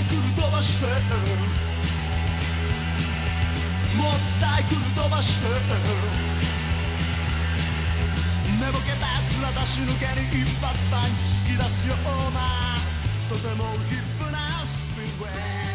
サイクル飛ばしてもっとサイクル飛ばして寝ぼけた面出し抜けに一発パンチ突き出すよ。うなとてもヒップなスピンウェイ。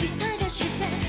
り探して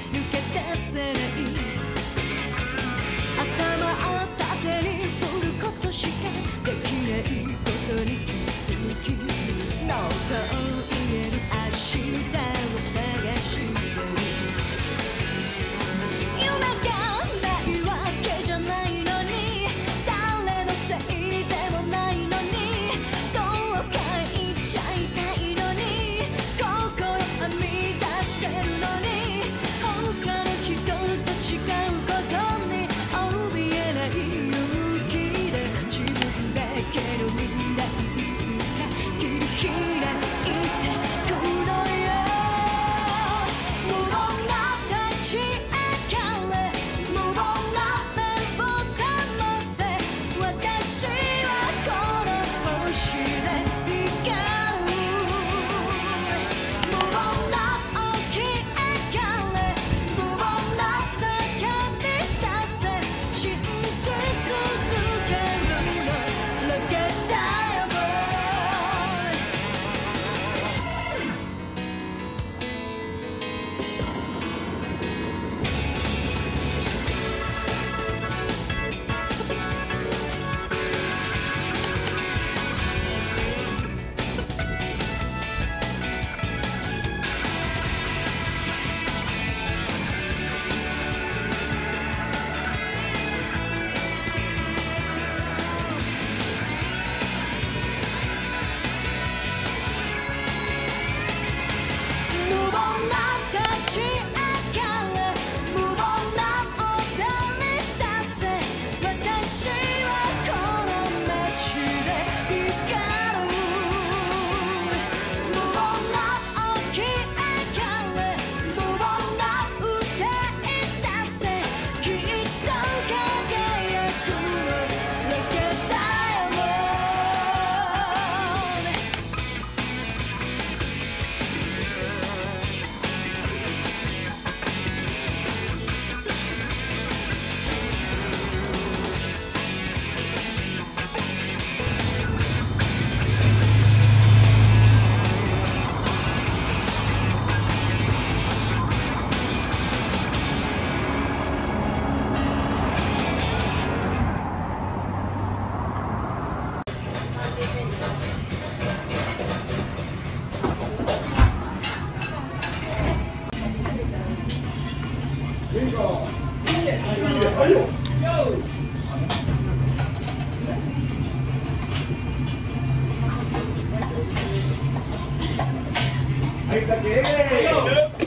여기까지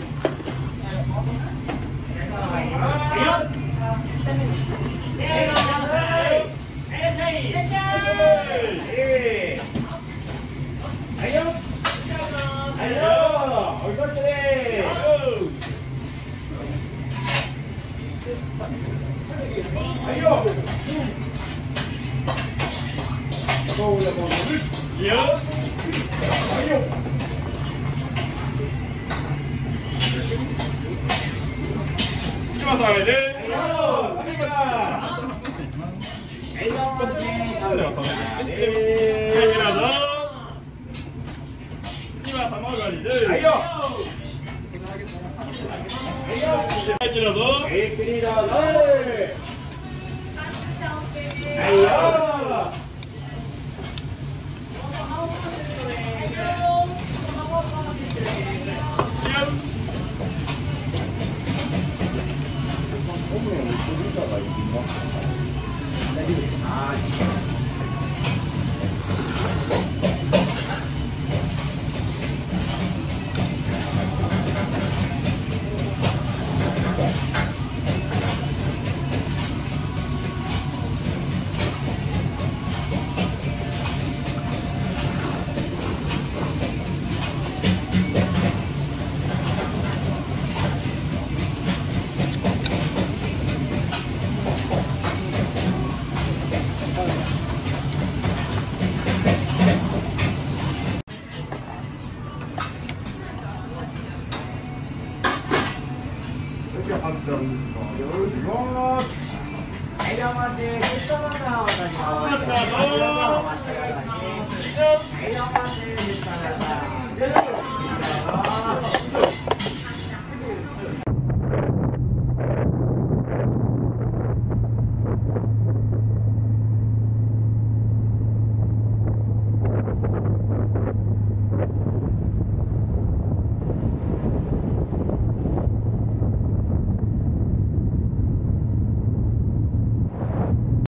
はい。よクリードぞはいよはい。